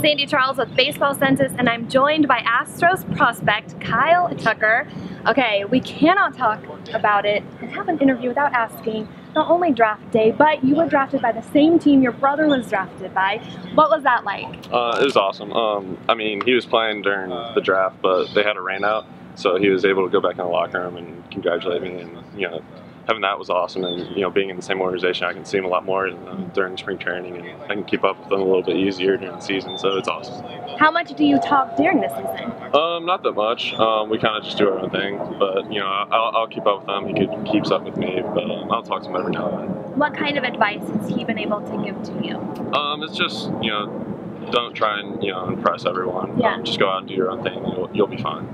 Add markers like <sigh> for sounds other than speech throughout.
Sande Charles with Baseball Census, and I'm joined by Astros prospect Kyle Tucker. Okay, we cannot talk about it and have an interview without asking not only draft day, but you were drafted by the same team your brother was drafted by. What was that like? Uh, it was awesome. Um, I mean, he was playing during the draft, but they had a rainout, so he was able to go back in the locker room and congratulate me, and you know having that was awesome. And you know, being in the same organization, I can see him a lot more uh, during spring training, and I can keep up with them a little bit easier during the season. So it's awesome. How much do you talk during the season? Um, not that much. Um, we kind of just do our own thing, but you know, I'll, I'll keep up with him. He could, keeps up with me, but um, I'll talk to him every now and then. What kind of advice has he been able to give to you? Um, it's just you know, don't try and you know impress everyone. Yeah. Um, just go out and do your own thing, and you'll, you'll be fine.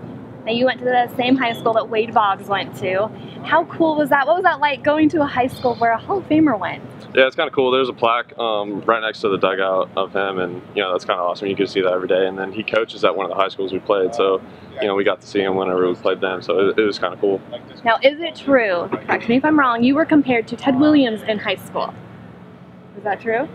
Now you went to the same high school that Wade Boggs went to. How cool was that? What was that like going to a high school where a Hall of Famer went? Yeah, it's kind of cool. There's a plaque um, right next to the dugout of him, and you know that's kind of awesome. You can see that every day. And then he coaches at one of the high schools we played, so you know we got to see him whenever we played them. So it, it was kind of cool. Now, is it true? Correct me if I'm wrong. You were compared to Ted Williams in high school. Is that true?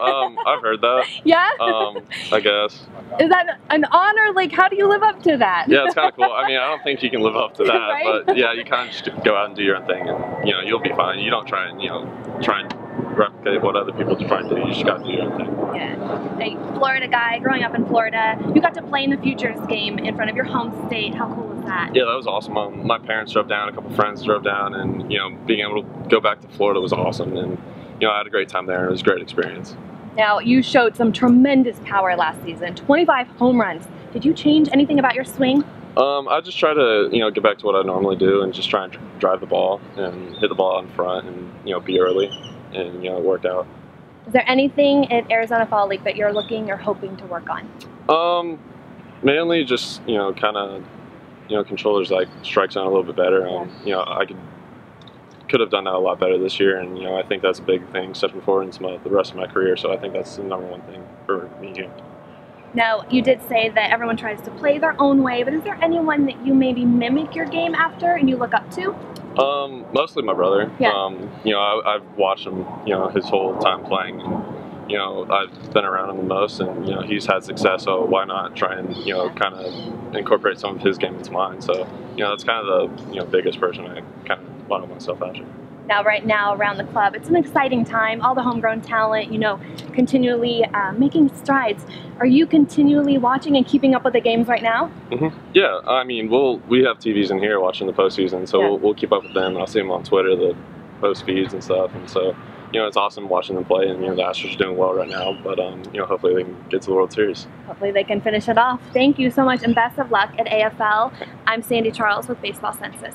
Um, I've heard that. <laughs> Yeah. Um, I guess. Is that an honor? Like, how do you live up to that? Yeah, it's kind of cool. I mean, I don't think you can live up to that, <laughs> Right? but yeah, you kind of just go out and do your own thing, and you know you'll be fine. You don't try and you know try and replicate what other people try and do. You just got to do your own thing. Yeah. A Florida guy growing up in Florida. You got to play in the Futures game in front of your home state. How cool was that? Yeah, that was awesome. Um, my parents drove down, a couple friends drove down, and you know, being able to go back to Florida was awesome. And you know, I had a great time there, it was a great experience. Now, you showed some tremendous power last season 25 home runs. Did you change anything about your swing? Um, I just try to you know get back to what I normally do, and just try and drive the ball and hit the ball in front, and you know, be early, and you know, it worked out. Is there anything at Arizona Fall League that you're looking or hoping to work on? Um, mainly just you know, kind of you know, controllers like strike zone a little bit better. Um, you know, I could could have done that a lot better this year, and you know, I think that's a big thing stepping forward into my, the rest of my career. So I think that's the number one thing for me here. Now, you did say that everyone tries to play their own way, but is there anyone that you maybe mimic your game after and you look up to? Um, mostly my brother. Yeah. Um, you know, I, I've watched him, you know, his whole time playing. And, you know, I've been around him the most, and you know, he's had success. So why not try and you know, kind of incorporate some of his game into mine? So you know, that's kind of the you know biggest person I kind of model myself after. Now, right now around the club, it's an exciting time. All the homegrown talent, you know, continually uh, making strides. Are you continually watching and keeping up with the games right now? hmm Yeah, I mean, we'll we have TVs in here watching the postseason, so Yeah. we'll, we'll keep up with them. And I'll see them on Twitter, the post feeds and stuff. And so, you know, it's awesome watching them play. And you know, the Astros are doing well right now, but um, you know, hopefully they can get to the World Series. Hopefully, they can finish it off. Thank you so much and best of luck at AFL. <laughs> I'm Sande Charles with Baseball Census.